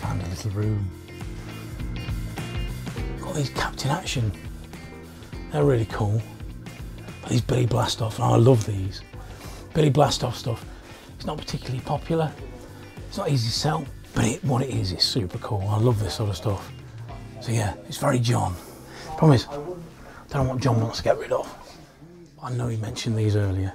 Found a little room. Got these Captain Action. They're really cool. These Billy Blastoff, and I love these. Billy Blastoff stuff. It's not particularly popular. It's not easy to sell, but it, what it is, is super cool. I love this sort of stuff. So yeah, it's very John. Problem is, I don't know what John wants to get rid of. I know he mentioned these earlier.